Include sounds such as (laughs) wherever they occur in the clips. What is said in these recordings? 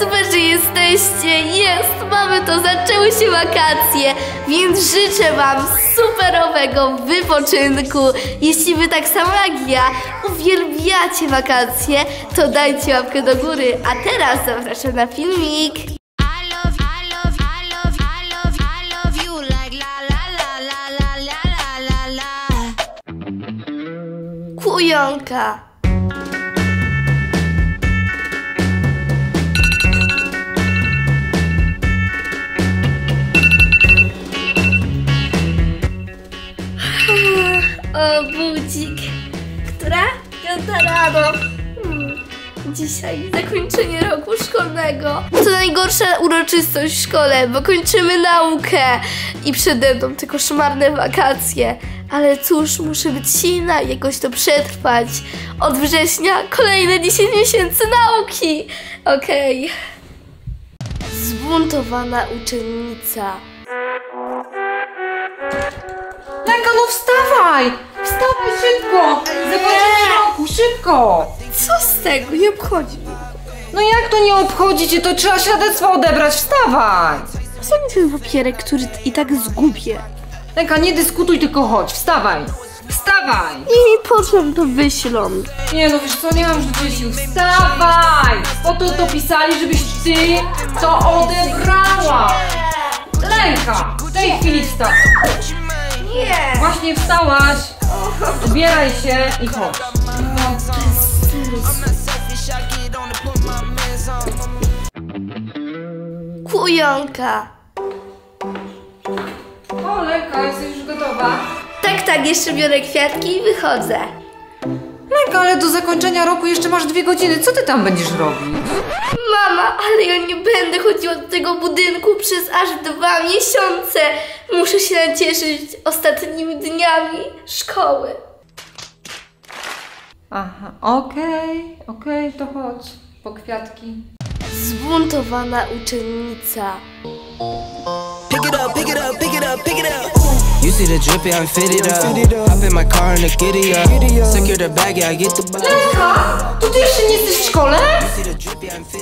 super, że jesteście! Jest! Mamy to, zaczęły się wakacje, więc życzę Wam superowego wypoczynku. Jeśli Wy tak samo jak ja uwielbiacie wakacje, to dajcie łapkę do góry. A teraz zapraszam na filmik. I O, budzik. Która? Piąta rano. Hmm. Dzisiaj zakończenie roku szkolnego. To najgorsza uroczystość w szkole, bo kończymy naukę i przede mną te koszmarne wakacje. Ale cóż, muszę być silna i jakoś to przetrwać. Od września kolejne 10 miesięcy nauki. Okej. Zbuntowana uczennica. No wstawaj! Wstawaj szybko! Zobaczymy roku, szybko! Co z tego? Nie obchodzi mnie. No jak to nie obchodzi cię? To trzeba świadectwo odebrać, wstawaj! Co mi ten papierek, który i tak zgubię? Lenka, nie dyskutuj, tylko chodź, wstawaj! Wstawaj! I mi potem to wyślą. Nie no wiesz co, nie mam już sił. Wstawaj! Po to to pisali, żebyś ty to odebrała! Lenka! W tej chwili wstawaj! Nie. Właśnie wstałaś! Ubieraj się i chodź. Kujonka. O, Lenka, jesteś już gotowa? Tak, tak, jeszcze biorę kwiatki i wychodzę. Lenka, ale do zakończenia roku jeszcze masz dwie godziny. Co ty tam będziesz robić? Mama, ale ja nie będę chodziła do tego budynku przez aż dwa miesiące. Muszę się nacieszyć ostatnimi dniami szkoły. Aha, okej, okej, to chodź. Po kwiatki. Zbuntowana uczennica. Pick it up, pick it up, pick it up, pick it up. You see the drippy, I'm fitted up. Hop in my car and the giddy up. Secure the bag, yeah, I get the bag. Lenka, to ty jeszcze nie jesteś w szkole?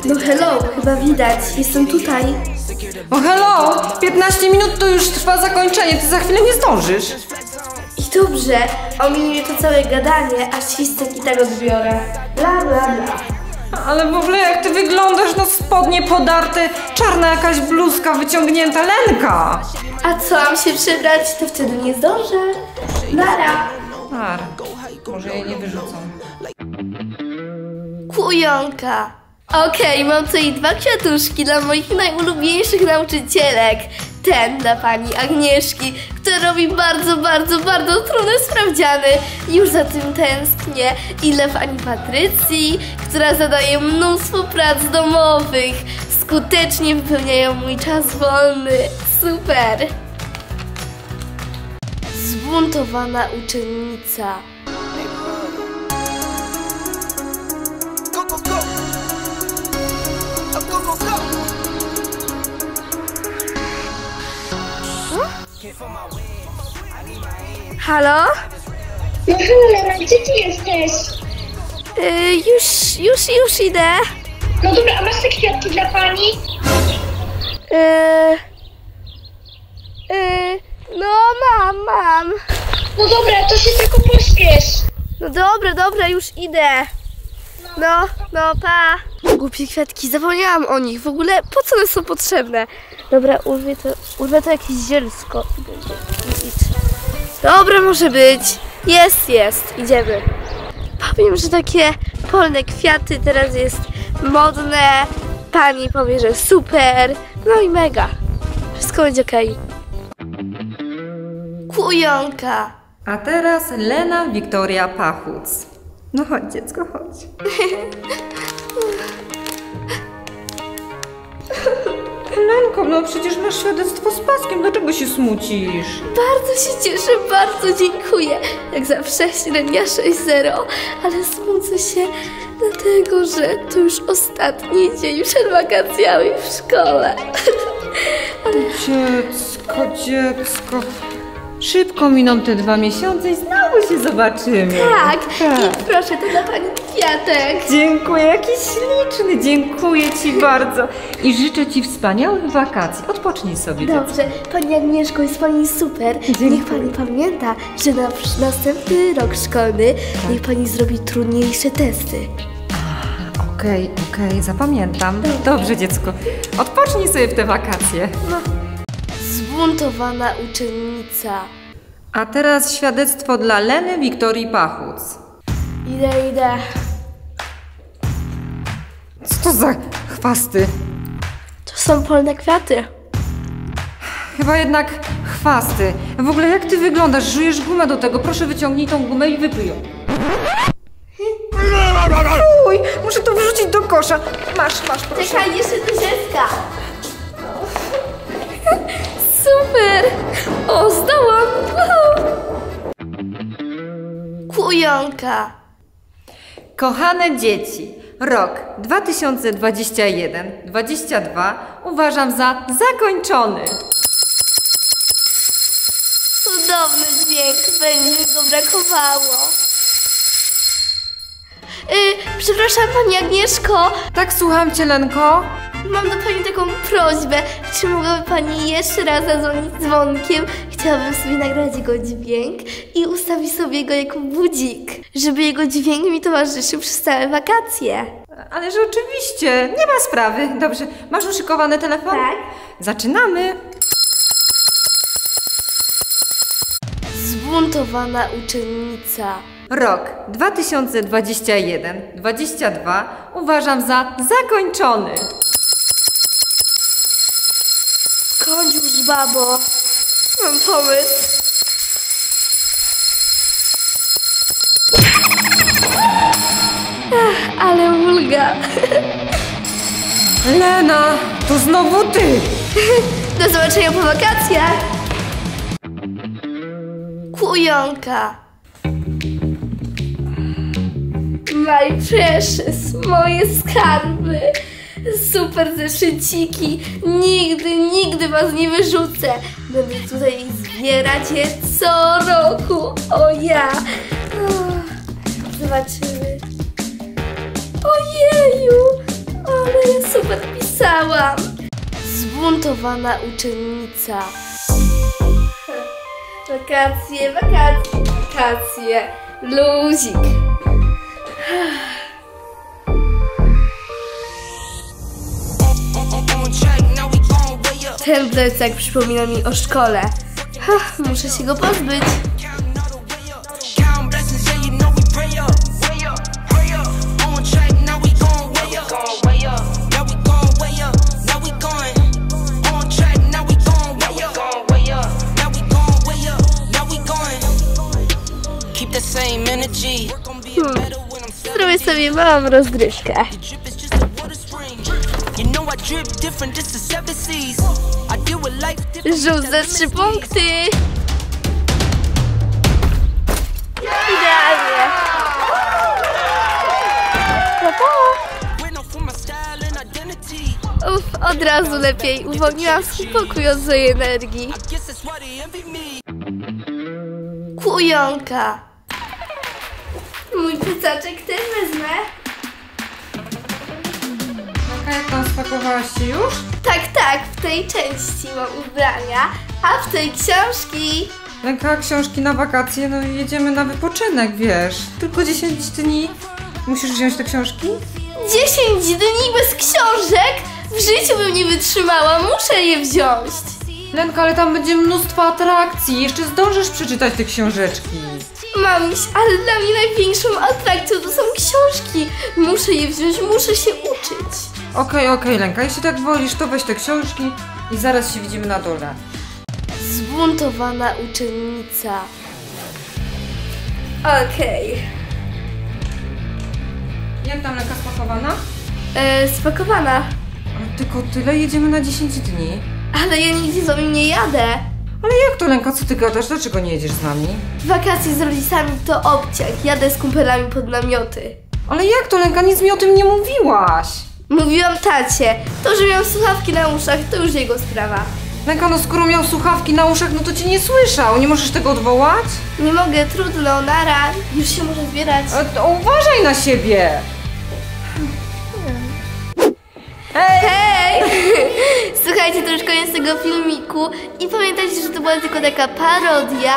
No hello, chyba widać, jestem tutaj. O hello, 15 minut to już trwa zakończenie, ty za chwilę nie zdążysz. I dobrze, ominie to całe gadanie, a świstek i tak odbiorę. Bla bla bla. Ale w ogóle jak ty wyglądasz, no spodnie podarte, czarna jakaś bluzka wyciągnięta, Lenka! A co, mam się przebrać, to wtedy nie zdążę. Nara. Ar, może jej nie wyrzucą. Kujonka. Okej, mam tutaj dwa kwiatuszki dla moich najulubieńszych nauczycielek. Ten dla pani Agnieszki, która robi bardzo, bardzo, bardzo trudne sprawdziany. Już za tym tęsknię. I dla pani Patrycji, która zadaje mnóstwo prac domowych. Skutecznie wypełniają mój czas wolny. Super. Zbuntowana uczennica. Halo? No Helena, gdzie ty jesteś? Y, już, już, już idę. No dobra, a masz te kwiatki dla pani? Y, y, no mam, mam. No dobra, to się tylko pośpiesz. No dobra, dobra, już idę. No, no, pa. Głupie kwiatki, zapomniałam o nich. W ogóle po co one są potrzebne? Dobra, urwę to, urwę to jakieś zielsko. Dobra, może być. Jest, jest, idziemy. Powiem, że takie polne kwiaty teraz jest modne. Pani powie, że super. No i mega. Wszystko będzie okej. Kujonka. A teraz Lena Wiktoria Pachuc. No chodź dziecko, chodź. Lenko, no przecież masz świadectwo z paskiem, dlaczego się smucisz? Bardzo się cieszę, bardzo dziękuję. Jak zawsze średnia 6-0, ale smucę się dlatego, że to już ostatni dzień przed wakacjami w szkole. ale Dziecko, dziecko. Szybko miną te dwa miesiące i znowu się zobaczymy. tak, i proszę, to dla pani kwiatek. Dziękuję, jaki śliczny, dziękuję Ci bardzo. I życzę Ci wspaniałych wakacji. Odpocznij sobie. Dobrze, Pani Agnieszko, jest Pani super. Niech Pani pamięta, że na następny rok szkolny niech Pani zrobi trudniejsze testy. Okej, okej, zapamiętam. Dobrze, dziecko. Odpocznij sobie w te wakacje. Zbuntowana uczennica. A teraz świadectwo dla Leny Wiktorii Pachuc. Idę, idę. Co to za chwasty? To są polne kwiaty. Chyba jednak chwasty. W ogóle jak ty wyglądasz? Żujesz gumę do tego. Proszę wyciągnij tą gumę i wypij ją. Uj, muszę to wrzucić do kosza. Masz, masz, proszę. Czekaj, jeszcze do dziecka. Super! O, zdałam! Wow. Kujonka. Kochane dzieci, rok 2021-22 uważam za zakończony. Cudowny dźwięk, będzie go brakowało. Yy, przepraszam Pani Agnieszko, Tak, słucham cię, Lenko? mam do Pani taką prośbę. Czy mogłaby Pani jeszcze raz zadzwonić dzwonkiem? Chciałabym sobie nagrać jego dźwięk i ustawić sobie go jako budzik, żeby jego dźwięk mi towarzyszył przez całe wakacje. Ależ oczywiście, nie ma sprawy. Dobrze, masz uszykowany telefon? Tak. Zaczynamy. Zbuntowana uczennica. Rok 2021-22 uważam za zakończony. Kończ już, babo. Mam pomysł. Ale ulga. (laughs) Lena, to znowu ty! (laughs) Do zobaczenia po wakacjach. Kujonka. My precious, moje skarby. Super zeszyciki. Nigdy, nigdy was nie wyrzucę. Będę tutaj zbierać je co roku. O ja. Zobaczymy. Ojeju, ale ja super pisałam. Zbuntowana uczennica. Wakacje, wakacje, wakacje. Luzik. Ten plecak przypomina mi o szkole. Ha, muszę się go pozbyć. I'm Zrobię sobie małą rozgrywkę. You know I drip different, just the seven seas. I deal with life different. Rzut za trzy punkty. Idealnie. And identity. Uff, od razu lepiej. Uwolniłam swój pokój od złej energii. Kujonka. Mój plecaczek też wezmę. Tam spakowałaś się już? Tak, tak, w tej części mam ubrania, a w tej książki. Lenka, książki na wakacje, no i jedziemy na wypoczynek, wiesz. Tylko 10 dni. Musisz wziąć te książki? 10 dni bez książek? W życiu bym nie wytrzymała, muszę je wziąć. Lenka, ale tam będzie mnóstwo atrakcji. Jeszcze zdążysz przeczytać te książeczki. Mamiś, ale dla mnie największą atrakcją to są książki. Muszę je wziąć, muszę się uczyć. Okej, okej, Lenka, jeśli tak wolisz, to weź te książki i zaraz się widzimy na dole. Zbuntowana uczennica. Okej. Jak tam Lenka spakowana? E, Spakowana. Ale tylko tyle, jedziemy na 10 dni. Ale ja nigdzie z wami nie jadę. Ale jak to Lenka, co ty gadasz? Dlaczego nie jedziesz z nami? Wakacje z rodzicami to obciach. Jadę z kumpelami pod namioty. Ale jak to Lenka, nic mi o tym nie mówiłaś? Mówiłam tacie. To, że miał słuchawki na uszach, to już jego sprawa. Lenka, no skoro miał słuchawki na uszach, no to cię nie słyszał. Nie możesz tego odwołać? Nie mogę, trudno, nara. Już się muszę zbierać. E, To uważaj na siebie. Hej! (laughs) Słuchajcie, to już koniec tego filmiku i pamiętajcie, że to była tylko taka parodia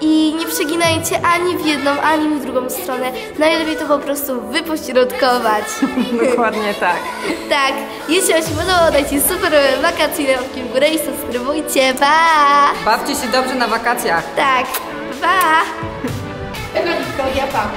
i nie przeginajcie ani w jedną, ani w drugą stronę. Najlepiej to po prostu wypośrodkować. (laughs) Dokładnie tak. (laughs) tak, jeśli Wam się podobało, dajcie super wakacyjne łapki w górę i subskrybujcie. Pa! Bawcie się dobrze na wakacjach. Tak, pa! (laughs) Ja pa.